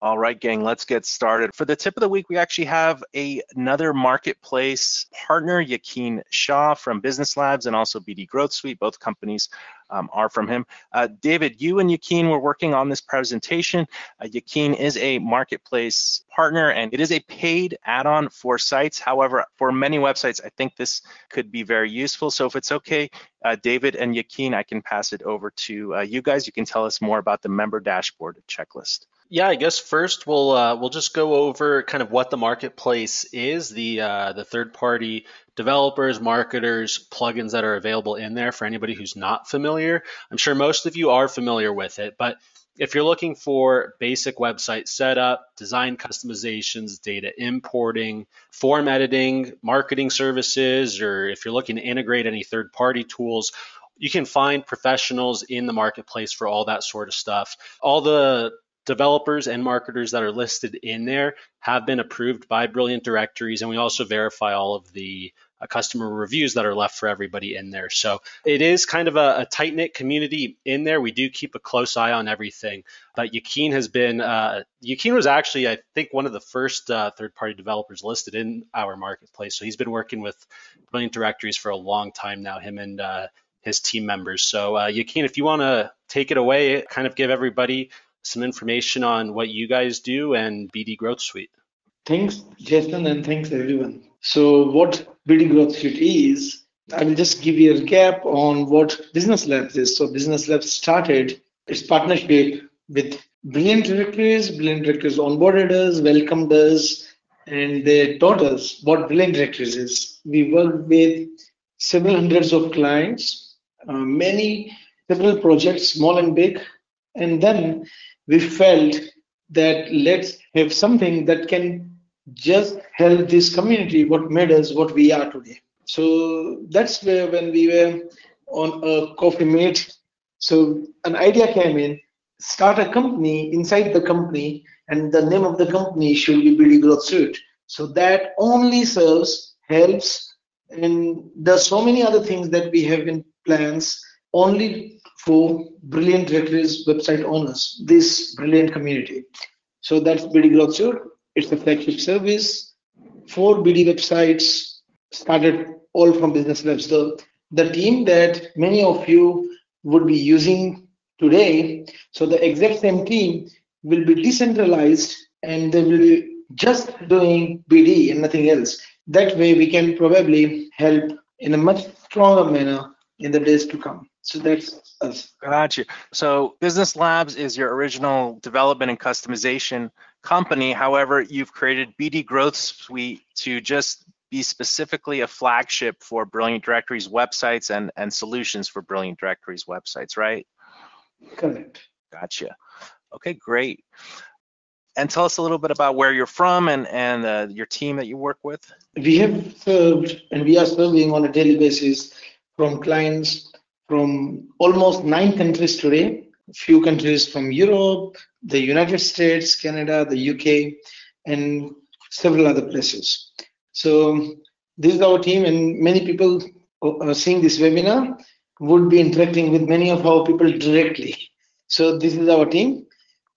All right, gang, let's get started. For the tip of the week, we actually have a, another marketplace partner, Yakin Shah from Business Labs and also BD Growth Suite. Both companies um, are from him. Uh, David, you and Yakin were working on this presentation. Uh, Yakin is a marketplace partner and it is a paid add-on for sites. However, for many websites, I think this could be very useful. So if it's okay, uh, David and Yakin, I can pass it over to uh, you guys. You can tell us more about the member dashboard checklist. Yeah, I guess first we'll uh, we'll just go over kind of what the marketplace is, the uh, the third party developers, marketers, plugins that are available in there for anybody who's not familiar. I'm sure most of you are familiar with it, but if you're looking for basic website setup, design customizations, data importing, form editing, marketing services, or if you're looking to integrate any third party tools, you can find professionals in the marketplace for all that sort of stuff. All the developers and marketers that are listed in there have been approved by Brilliant Directories, and we also verify all of the uh, customer reviews that are left for everybody in there. So it is kind of a, a tight knit community in there. We do keep a close eye on everything. But Yakin has been, uh, Yakin was actually, I think, one of the first uh, third party developers listed in our marketplace. So he's been working with Brilliant Directories for a long time now, him and uh, his team members. So, uh, Yakin, if you want to take it away, kind of give everybody some information on what you guys do and BD Growth Suite. Thanks, Jason, and thanks everyone. So, what BD Growth Suite is, I will just give you a recap on what Business Labs is. So, Business Labs started its partnership with Brilliant Directories. Brilliant Directories onboarded us, welcomed us, and they taught us what Brilliant Directories is. We worked with several hundreds of clients, uh, many several projects, small and big, and then we felt that let's have something that can just help this community what made us what we are today so that's where when we were on a coffee mate so an idea came in start a company inside the company and the name of the company should be BD Growth Suite. So that only serves, helps, and does so many other things that we have in plans only for brilliant directories website owners, this brilliant community. So that's BD Suite. It's the flagship service. Four BD websites started all from Business Labs. The, the team that many of you would be using today, so the exact same team will be decentralized and they will be just doing BD and nothing else. That way we can probably help in a much stronger manner in the days to come. So that's us. Gotcha. So Business Labs is your original development and customization company. However, you've created BD Growth Suite to just be specifically a flagship for Brilliant Directories websites and, and solutions for Brilliant Directories websites, right? Correct. Gotcha. Okay, great. And tell us a little bit about where you're from and, and uh, your team that you work with. We have served and we are serving on a daily basis from clients from almost nine countries today, few countries from Europe, the United States, Canada, the UK, and several other places. So this is our team, and many people seeing this webinar would be interacting with many of our people directly. So this is our team.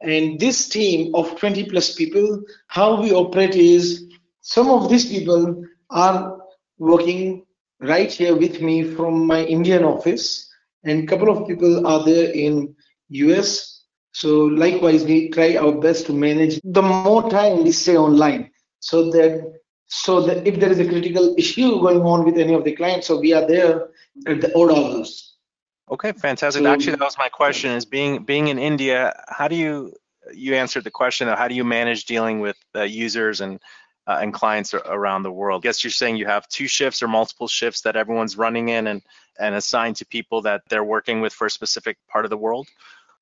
And this team of 20 plus people, how we operate is some of these people are working right here with me from my Indian office, and a couple of people are there in US. So likewise, we try our best to manage. The more time we stay online, so that so that if there is a critical issue going on with any of the clients, so we are there at the odd hours. Okay, fantastic. So, Actually, that was my question: is being being in India, how do you you answered the question of how do you manage dealing with uh, users and uh, and clients around the world. I guess you're saying you have two shifts or multiple shifts that everyone's running in and, and assigned to people that they're working with for a specific part of the world?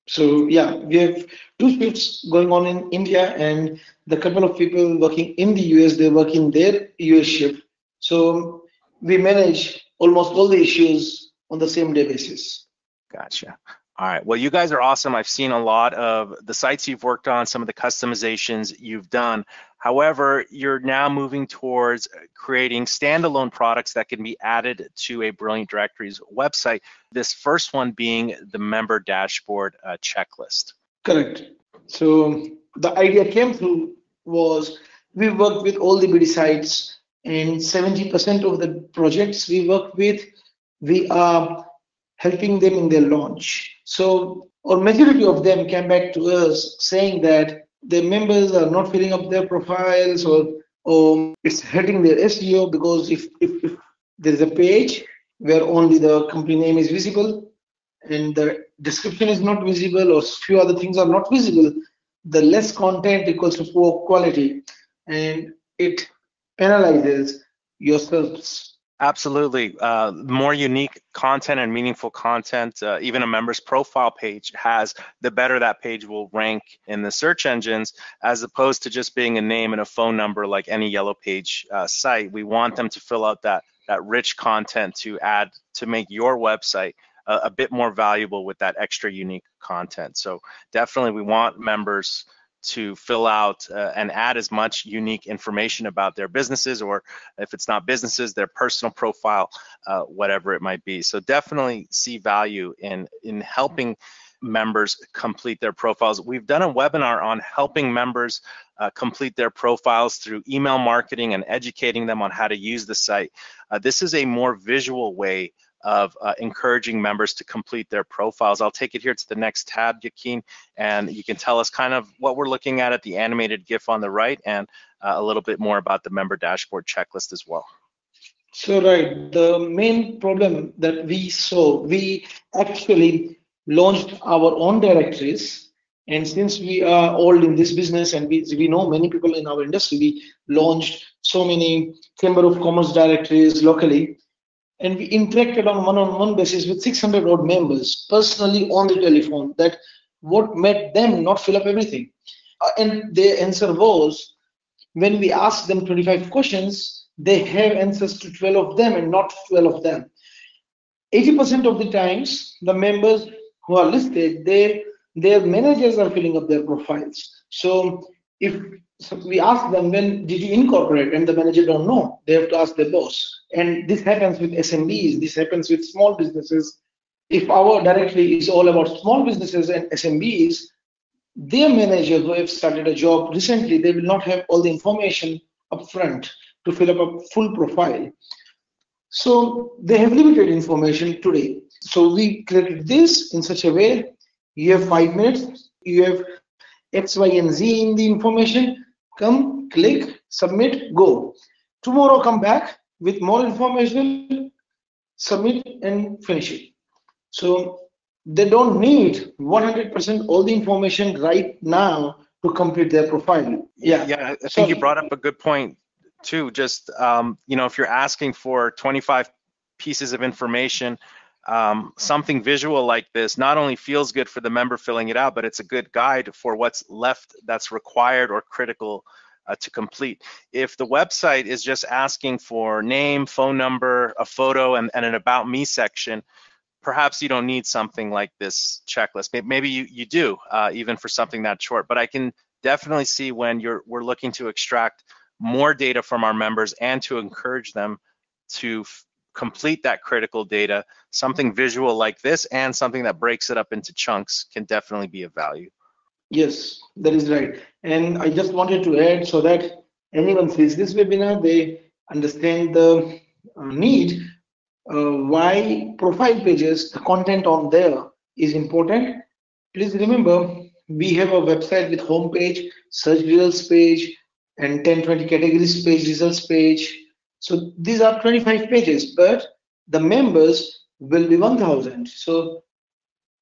So yeah, we have two shifts going on in India and the couple of people working in the US, they work in their US shift. So we manage almost all the issues on the same day basis. Gotcha. All right. Well, you guys are awesome. I've seen a lot of the sites you've worked on, some of the customizations you've done. However, you're now moving towards creating standalone products that can be added to a Brilliant Directories website. This first one being the member dashboard uh, checklist. Correct. So the idea came through was we worked with all the BD sites, and 70% of the projects we work with, we are helping them in their launch. So, or majority of them came back to us saying that their members are not filling up their profiles or or it's hurting their SEO because if, if, if there is a page where only the company name is visible and the description is not visible or few other things are not visible, the less content equals to poor quality and it penalizes your service. Absolutely. Uh, more unique content and meaningful content, uh, even a member's profile page has, the better that page will rank in the search engines, as opposed to just being a name and a phone number like any yellow page uh, site. We want them to fill out that that rich content to add to make your website a, a bit more valuable with that extra unique content. So definitely, we want members to fill out uh, and add as much unique information about their businesses or if it's not businesses their personal profile uh, whatever it might be. So definitely see value in in helping members complete their profiles. We've done a webinar on helping members uh, complete their profiles through email marketing and educating them on how to use the site. Uh, this is a more visual way of uh, encouraging members to complete their profiles. I'll take it here to the next tab, Yakin, and you can tell us kind of what we're looking at at the animated GIF on the right and uh, a little bit more about the member dashboard checklist as well. So right, the main problem that we saw, we actually launched our own directories and since we are all in this business and we, we know many people in our industry, we launched so many Chamber of Commerce directories locally and we interacted on one-on-one basis with 600 odd members personally on the telephone that what made them not fill up everything. Uh, and their answer was when we asked them 25 questions they have answers to 12 of them and not 12 of them. 80% of the times the members who are listed they their managers are filling up their profiles. So if so we ask them when did you incorporate? And the manager don't know. They have to ask their boss. And this happens with smbs this happens with small businesses. If our directory is all about small businesses and smbs their manager who have started a job recently they will not have all the information up front to fill up a full profile. So they have limited information today. So we created this in such a way you have five minutes you have x y and z in the information come, click, submit, go. Tomorrow come back with more information, submit and finish it. So they don't need 100% all the information right now to complete their profile. Yeah. Yeah, I think so, you brought up a good point too. Just, um, you know, if you're asking for 25 pieces of information, um, something visual like this not only feels good for the member filling it out, but it's a good guide for what's left that's required or critical uh, to complete. If the website is just asking for name, phone number, a photo, and, and an about me section, perhaps you don't need something like this checklist. Maybe you, you do, uh, even for something that short, but I can definitely see when you're we're looking to extract more data from our members and to encourage them to complete that critical data, something visual like this and something that breaks it up into chunks can definitely be of value. Yes, that is right. And I just wanted to add so that anyone sees this webinar, they understand the uh, need, uh, why profile pages, the content on there is important. Please remember, we have a website with homepage, search results page, and 10, 20 categories page, results page, so these are 25 pages, but the members will be 1000. So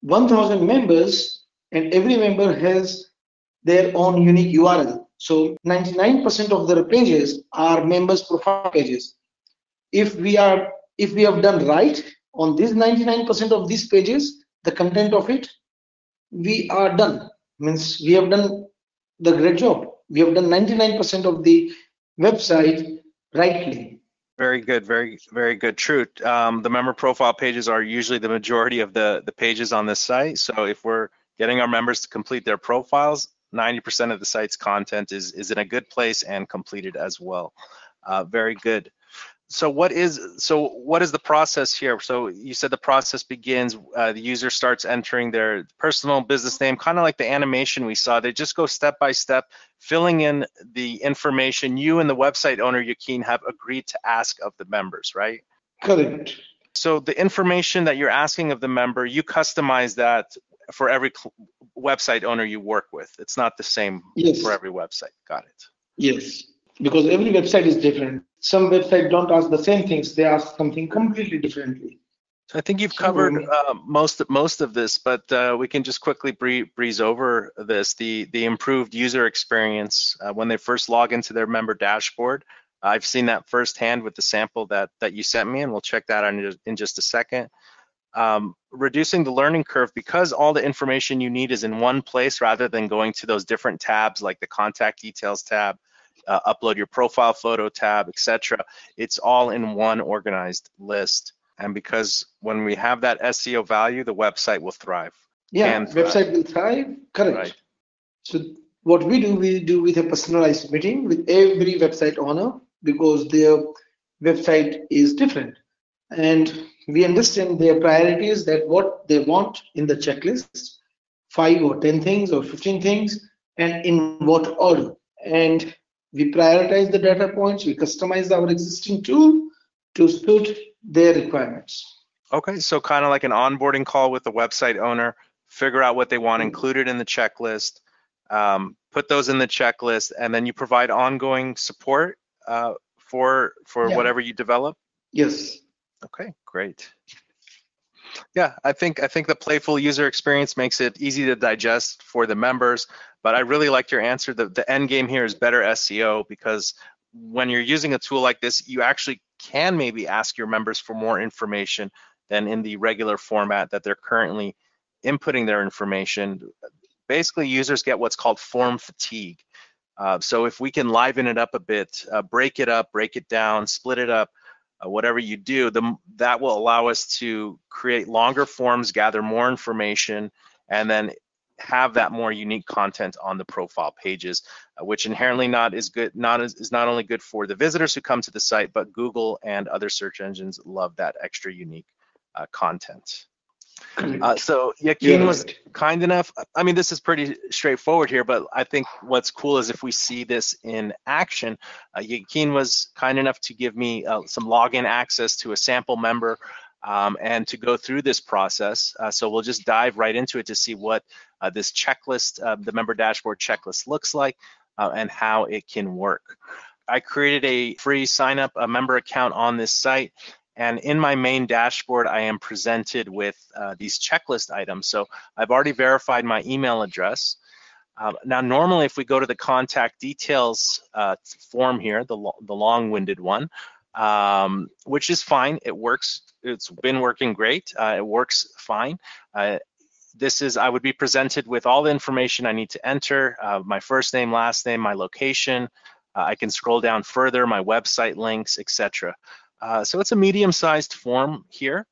1000 members and every member has their own unique URL. So 99% of the pages are members profile pages. If we are if we have done right on these 99% of these pages, the content of it, we are done. Means we have done the great job. We have done 99% of the website rightly. Very good, very very good. True. Um, the member profile pages are usually the majority of the the pages on this site. So if we're getting our members to complete their profiles, 90% of the site's content is is in a good place and completed as well. Uh, very good. So what is so what is the process here? So you said the process begins. Uh, the user starts entering their personal business name, kind of like the animation we saw. They just go step by step, filling in the information you and the website owner Yakin have agreed to ask of the members, right? Correct. So the information that you're asking of the member, you customize that for every website owner you work with. It's not the same yes. for every website. Got it. Yes, because every website is different. Some websites don't ask the same things; they ask something completely differently. So I think you've covered uh, most most of this, but uh, we can just quickly breeze over this. The the improved user experience uh, when they first log into their member dashboard. I've seen that firsthand with the sample that that you sent me, and we'll check that out in, in just a second. Um, reducing the learning curve because all the information you need is in one place rather than going to those different tabs like the contact details tab, uh, upload your profile photo tab, etc. It's all in one organized list. And because when we have that SEO value, the website will thrive. Yeah, thrive. website will thrive. Correct. Right. So what we do, we do with a personalized meeting with every website owner because their website is different. And we understand their priorities that what they want in the checklist, five or 10 things or 15 things, and in what order. And we prioritize the data points, we customize our existing tool to suit their requirements. Okay, so kind of like an onboarding call with the website owner, figure out what they want included in the checklist, um, put those in the checklist, and then you provide ongoing support uh, for for yeah. whatever you develop. Yes. Okay, great. Yeah, I think I think the playful user experience makes it easy to digest for the members. But I really liked your answer. The the end game here is better SEO because when you're using a tool like this, you actually can maybe ask your members for more information than in the regular format that they're currently inputting their information. Basically, users get what's called form fatigue. Uh, so if we can liven it up a bit, uh, break it up, break it down, split it up, uh, whatever you do, the, that will allow us to create longer forms, gather more information, and then have that more unique content on the profile pages, uh, which inherently not is good, not is, is not only good for the visitors who come to the site, but Google and other search engines love that extra unique uh, content. Uh, so Yakin yeah. was kind enough. I mean, this is pretty straightforward here, but I think what's cool is if we see this in action. Uh, Yakin was kind enough to give me uh, some login access to a sample member um, and to go through this process. Uh, so we'll just dive right into it to see what uh, this checklist, uh, the member dashboard checklist looks like and how it can work. I created a free sign up a member account on this site and in my main dashboard, I am presented with uh, these checklist items. So I've already verified my email address. Uh, now, normally, if we go to the contact details uh, form here, the, the long-winded one, um, which is fine, it works. It's been working great. Uh, it works fine. Uh, this is, I would be presented with all the information I need to enter, uh, my first name, last name, my location. I can scroll down further, my website links, etc. Uh, so it's a medium-sized form here.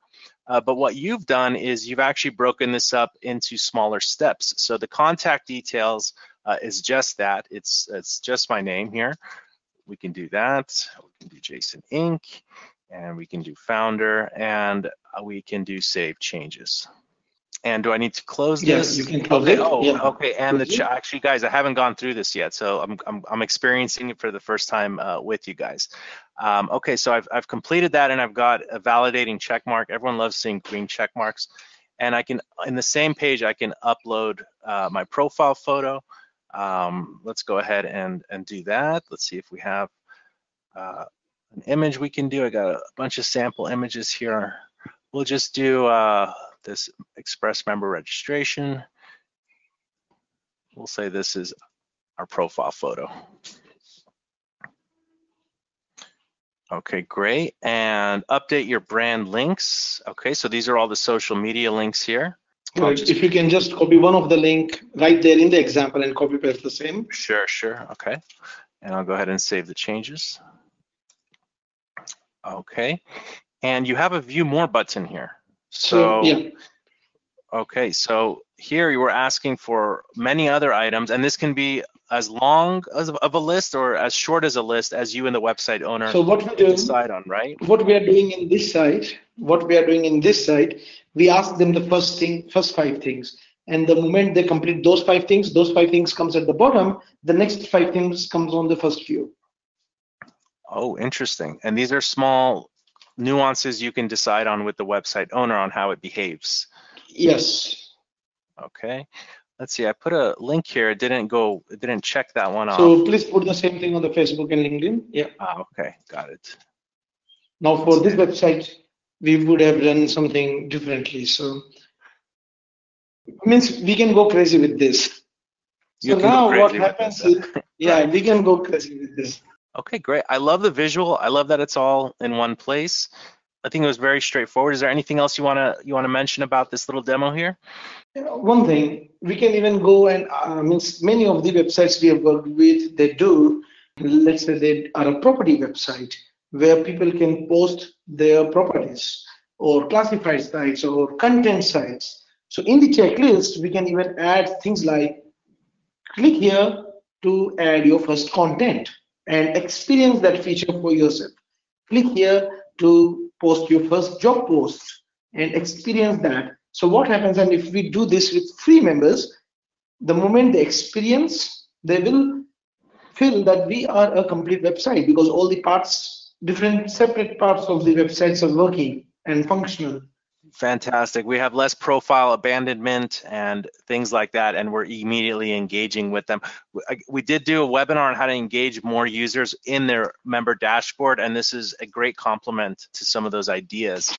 Uh, but what you've done is you've actually broken this up into smaller steps. So the contact details uh, is just that. It's it's just my name here. We can do that. We can do Jason Inc. And we can do founder and uh, we can do save changes. And do I need to close this? Yes, you can close okay. it. Oh, yeah. okay. And the actually, guys, I haven't gone through this yet, so I'm I'm, I'm experiencing it for the first time uh, with you guys. Um, okay, so I've I've completed that, and I've got a validating check mark. Everyone loves seeing green check marks, and I can in the same page I can upload uh, my profile photo. Um, let's go ahead and and do that. Let's see if we have uh, an image we can do. I got a bunch of sample images here. We'll just do uh, this express member registration. We'll say this is our profile photo. Okay, great. And update your brand links. Okay, so these are all the social media links here. Right. Just... If you can just copy one of the link right there in the example and copy paste the same. Sure, sure. Okay. And I'll go ahead and save the changes. Okay. And you have a view more button here. So, yeah. Okay, so here you were asking for many other items, and this can be as long as of a list or as short as a list as you and the website owner so what we do decide on, right? What we are doing in this site, what we are doing in this site, we ask them the first thing, first five things. And the moment they complete those five things, those five things comes at the bottom. The next five things comes on the first few. Oh, interesting. And these are small nuances you can decide on with the website owner on how it behaves. Yes. Okay. Let's see. I put a link here. It didn't go. It didn't check that one off. So please put the same thing on the Facebook and LinkedIn. Yeah. Ah, okay. Got it. Now for this website, we would have done something differently. So it means we can go crazy with this. You so now what happens is, yeah, we can go crazy with this. Okay, great. I love the visual. I love that it's all in one place. I think it was very straightforward. Is there anything else you wanna you wanna mention about this little demo here? One thing we can even go and uh, means many of the websites we have worked with they do let's say they are a property website where people can post their properties or classified sites or content sites so in the checklist we can even add things like click here to add your first content and experience that feature for yourself. Click here to post your first job post and experience that. So what happens and if we do this with free members the moment they experience they will feel that we are a complete website because all the parts different separate parts of the websites are working and functional Fantastic. We have less profile abandonment and things like that, and we're immediately engaging with them. We did do a webinar on how to engage more users in their member dashboard, and this is a great complement to some of those ideas.